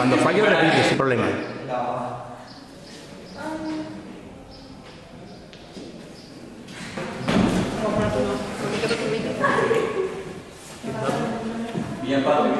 Cuando fallo repite ese problema. Bien, padre.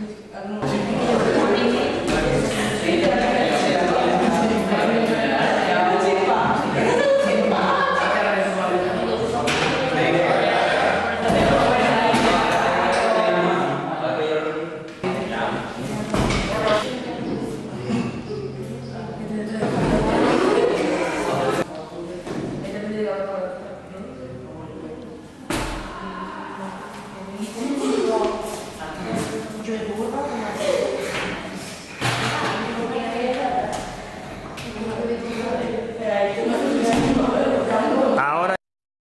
I don't know.